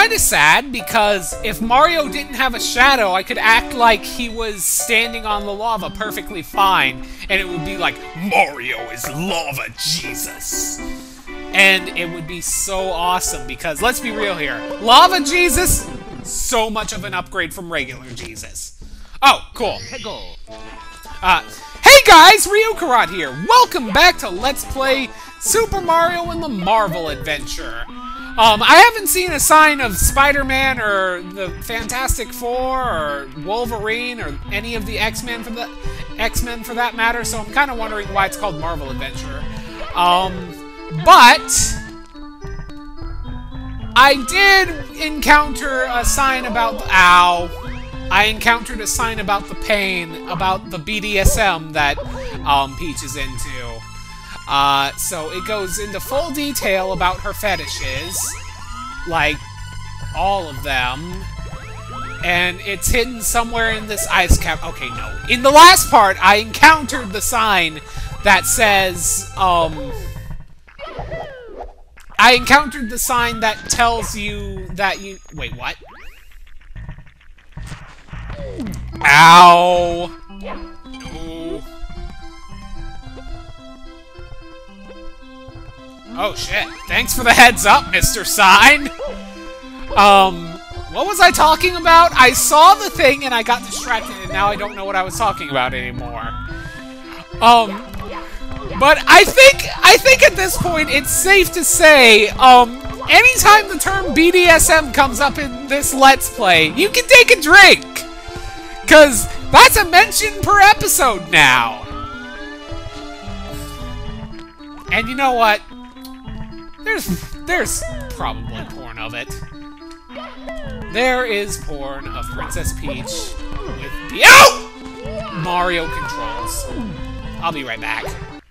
Kind of sad because if Mario didn't have a shadow, I could act like he was standing on the lava perfectly fine, and it would be like, Mario is lava Jesus. And it would be so awesome because, let's be real here, Lava Jesus, so much of an upgrade from regular Jesus. Oh, cool. Uh, hey guys, RyuuKarot here. Welcome back to Let's Play Super Mario and the Marvel Adventure. Um, I haven't seen a sign of Spider-Man or the Fantastic Four or Wolverine or any of the X-Men for the X-Men for that matter, so I'm kind of wondering why it's called Marvel Adventure. Um, but I did encounter a sign about ow. I encountered a sign about the pain, about the BDSM that um, Peach is into. Uh, so it goes into full detail about her fetishes, like all of them, and it's hidden somewhere in this ice cap. Okay, no. In the last part, I encountered the sign that says, um, I encountered the sign that tells you that you. Wait, what? Ow! Oh shit. Thanks for the heads up, Mr. Sign! Um, what was I talking about? I saw the thing and I got distracted and now I don't know what I was talking about anymore. Um, but I think, I think at this point it's safe to say, um, anytime the term BDSM comes up in this Let's Play, you can take a drink! Cause that's a mention per episode now! And you know what? There's there's probably porn of it. There is porn of Princess Peach with Ow! Mario controls. I'll be right back.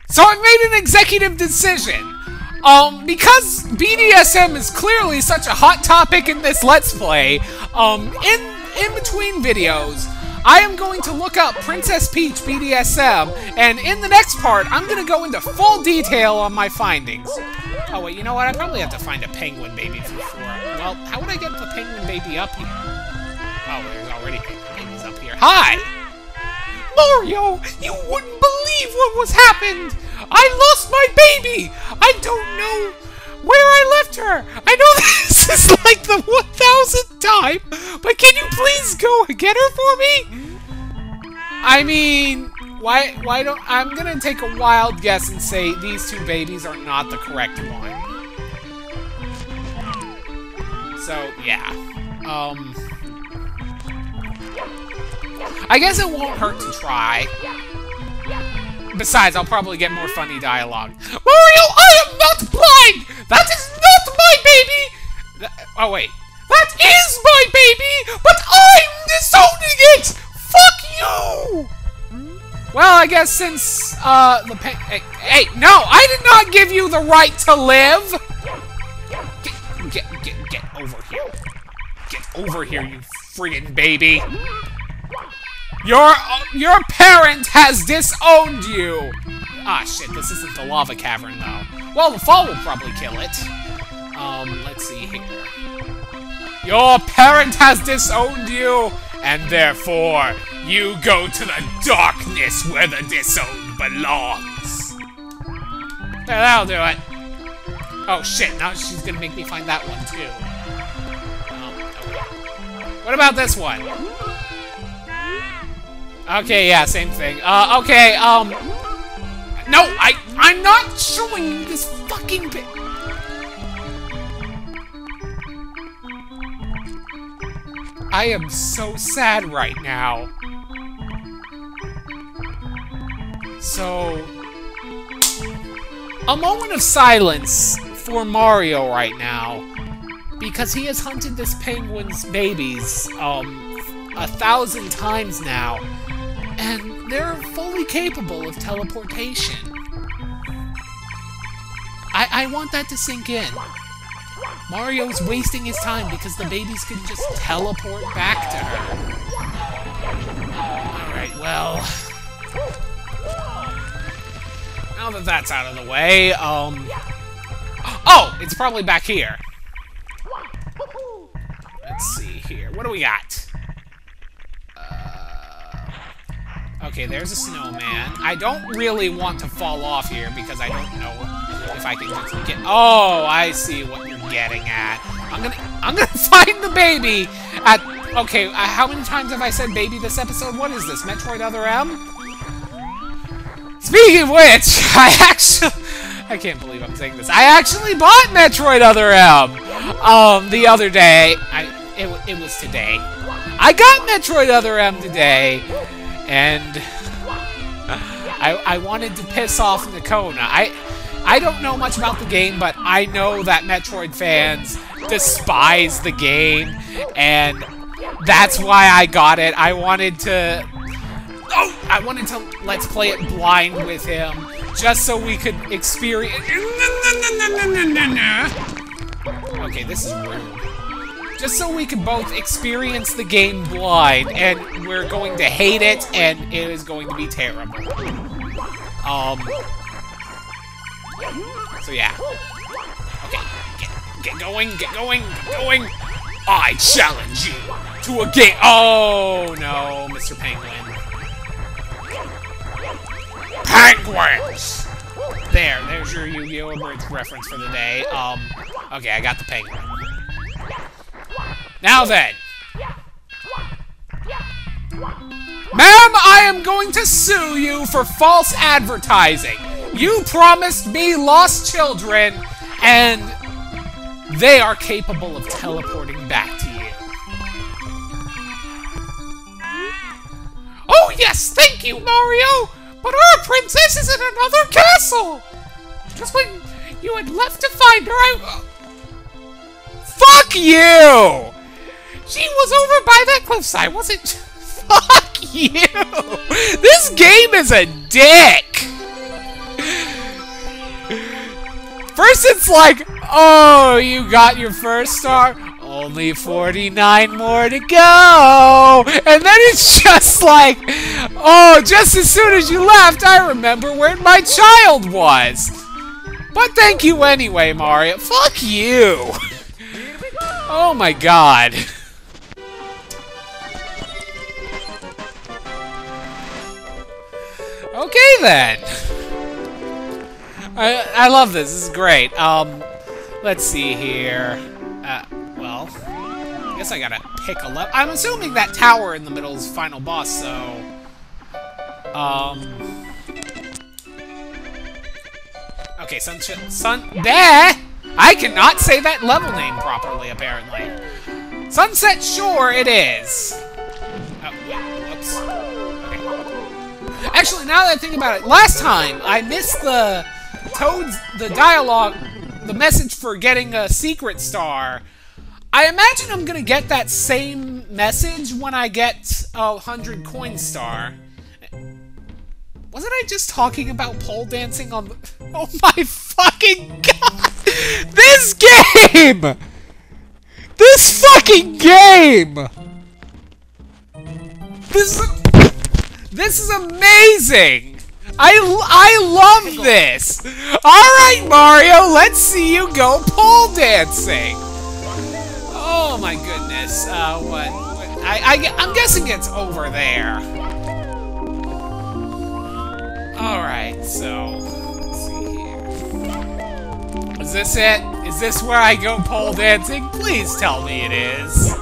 So I've made an executive decision. Um, because BDSM is clearly such a hot topic in this Let's Play, um, in in between videos, I am going to look up Princess Peach BDSM, and in the next part, I'm going to go into full detail on my findings. Oh, wait, you know what? I probably have to find a penguin baby before. Well, how would I get the penguin baby up here? Oh, there's already penguin babies up here. Hi! Mario, you wouldn't believe what was happened! I lost my baby! I don't know where I left her! I know this is like the 1000th time, but can you please go get her for me? I mean, why why don't I'm gonna take a wild guess and say these two babies are not the correct one. So yeah. Um I guess it won't hurt to try. Besides, I'll probably get more funny dialogue. Mario, I am not blind! That is not my baby! Th oh, wait. That is my baby, but I'm I guess since, uh, the pe- hey, hey, no! I did not give you the right to live! Get, get, get, get over here. Get over here, you friggin' baby! Your uh, your parent has disowned you! Ah, shit, this isn't the lava cavern, though. Well, the fall will probably kill it. Um, let's see here. Your parent has disowned you, and therefore, you go to the darkness where the disowned belongs. That'll do it. Oh, shit, now she's gonna make me find that one, too. Okay. What about this one? Okay, yeah, same thing. Uh, okay, um... No, I, I'm not showing you this fucking bit. I am so sad right now. So... A moment of silence for Mario right now. Because he has hunted this penguin's babies, um, a thousand times now. And they're fully capable of teleportation. I, I want that to sink in. Mario's wasting his time because the babies can just teleport back to her. Alright, well... Now that that's out of the way, um... Oh! It's probably back here. let's see here. What do we got? Uh, okay, there's a snowman. I don't really want to fall off here because I don't know if I can just get... Oh, I see what you're getting at. I'm gonna, I'm gonna find the baby at... Okay, uh, how many times have I said baby this episode? What is this, Metroid Other M? Speaking of which, I actually... I can't believe I'm saying this. I actually bought Metroid Other M! Um, the other day. I, it, it was today. I got Metroid Other M today, and... I, I wanted to piss off Nikona. I... I don't know much about the game, but I know that Metroid fans despise the game, and that's why I got it. I wanted to... Oh! I wanted to let's play it blind with him, just so we could experience... Okay, this is. Just so we could both experience the game blind, and we're going to hate it, and it is going to be terrible. Um... So yeah. Okay, get, get going, get going, get going! I challenge you to a game- Oh, no, Mr. Penguin. Penguins! There, there's your Yu-Gi-Oh! Reference for the day. Um, okay, I got the penguin. Now then! Ma'am, I am going to sue you for false advertising. You promised me lost children, and they are capable of teleporting back to you. Oh yes, thank you, Mario! But our princess is in another castle! Just when you had left to find her, I... Fuck you! She was over by that cliffside, wasn't... Fuck you! This game is a dick! First it's like, oh, you got your first star? Only 49 more to go! And then it's just like, oh, just as soon as you left, I remember where my child was! But thank you anyway, Mario. Fuck you! Oh my god. Okay then. I I love this. This is great. Um, let's see here. I guess I gotta pick a level. I'm assuming that tower in the middle is final boss. So, um, okay, sunshine, sun. There. I cannot say that level name properly. Apparently, Sunset Shore. It is. Oh, wait, whoops. Okay. Actually, now that I think about it, last time I missed the Toad's the dialogue, the message for getting a secret star. I imagine I'm gonna get that same message when I get a hundred coin star. Wasn't I just talking about pole dancing on the... Oh my fucking god! This game! This fucking game! This is... This is amazing! I, I love this! Alright, Mario, let's see you go pole dancing! Oh my goodness, uh, what? I, I, I'm guessing it's over there. Alright, so, let's see here. Is this it? Is this where I go pole dancing? Please tell me it is.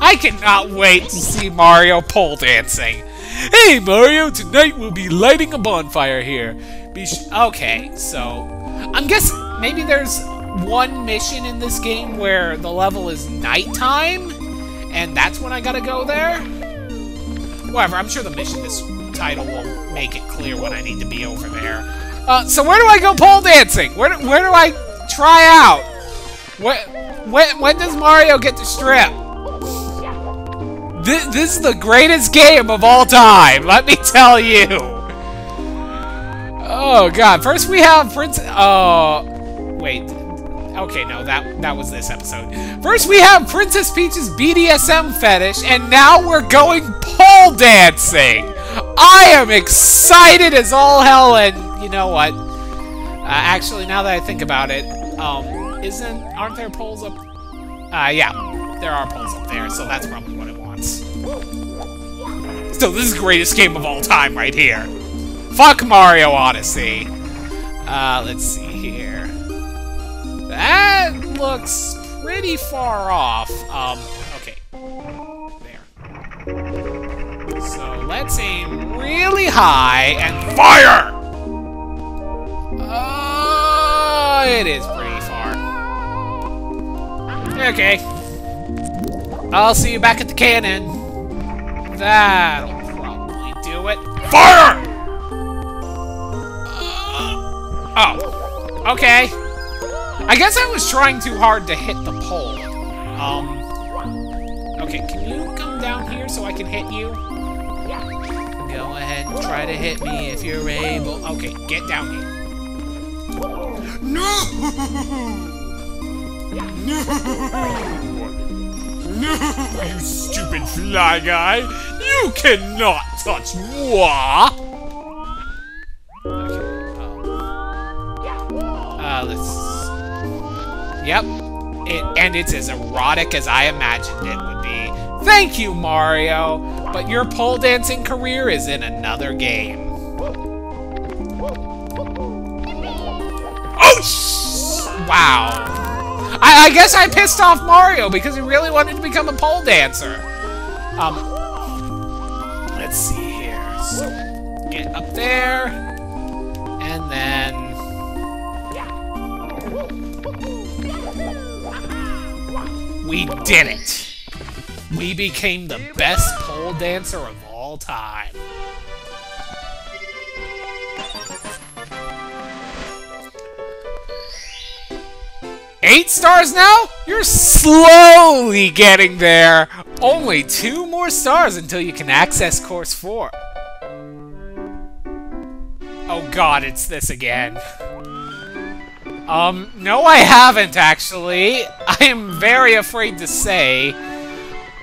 I cannot wait to see Mario pole dancing. Hey, Mario, tonight we'll be lighting a bonfire here. Be okay, so... I'm guessing maybe there's one mission in this game where the level is nighttime, and that's when I gotta go there? Whatever, I'm sure the mission this title will make it clear when I need to be over there. Uh, so where do I go pole dancing? Where do, where do I try out? When, when, when does Mario get to strip? This, this is the greatest game of all time, let me tell you. Oh god, first we have Prince... Oh, wait. Okay, no, that that was this episode. First we have Princess Peach's BDSM fetish, and now we're going pole dancing! I am excited as all hell, and you know what? Uh, actually, now that I think about it, um, isn't, aren't there poles up? Uh, yeah. there are poles up there, so that's probably what it wants. So this is the greatest game of all time right here. Fuck Mario Odyssey. Uh, let's see. That looks pretty far off. Um, okay. There. So let's aim really high and fire! Oh, it is pretty far. Okay. I'll see you back at the cannon. That'll probably do it. Fire! Uh, oh. Okay. I guess I was trying too hard to hit the pole. Um. Okay, can you come down here so I can hit you? Go ahead try to hit me if you're able. Okay, get down here. No! No! No, you stupid fly guy! You cannot touch moi! Yep. It, and it's as erotic as I imagined it would be. Thank you, Mario! But your pole dancing career is in another game. Oh, Wow. I, I guess I pissed off Mario because he really wanted to become a pole dancer. Um, let's see here. So, get up there, and then... We did it! We became the best pole dancer of all time. Eight stars now? You're slowly getting there. Only two more stars until you can access course four. Oh god, it's this again. Um, no I haven't actually. I am very afraid to say.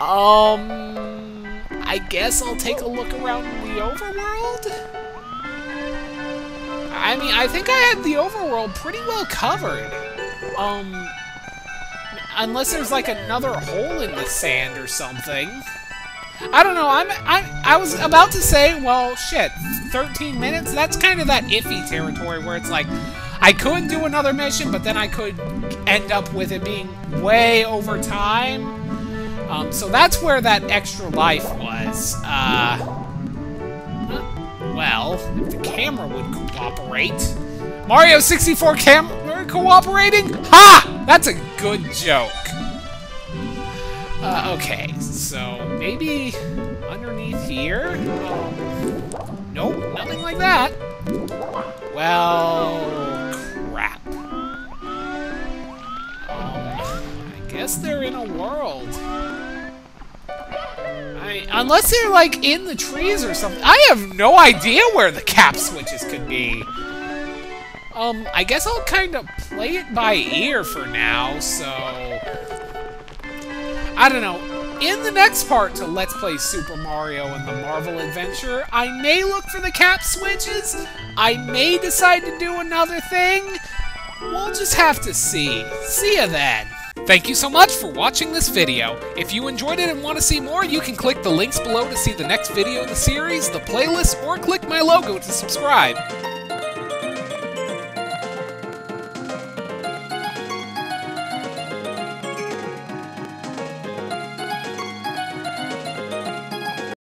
Um, I guess I'll take a look around the overworld? I mean, I think I had the overworld pretty well covered. Um, unless there's like another hole in the sand or something. I don't know. I'm I I was about to say, well, shit, 13 minutes. That's kind of that iffy territory where it's like I could do another mission, but then I could end up with it being way over time. Um, so that's where that extra life was. Uh, well, if the camera would cooperate. Mario 64 camera cooperating? Ha! That's a good joke. Uh, okay, so maybe underneath here? Um, nope, nothing like that. Well, guess they're in a world. I, unless they're like in the trees or something. I have no idea where the cap switches could be. Um, I guess I'll kind of play it by ear for now, so... I don't know. In the next part to Let's Play Super Mario and the Marvel Adventure, I may look for the cap switches, I may decide to do another thing, we'll just have to see. See ya then! Thank you so much for watching this video. If you enjoyed it and want to see more, you can click the links below to see the next video in the series, the playlist, or click my logo to subscribe.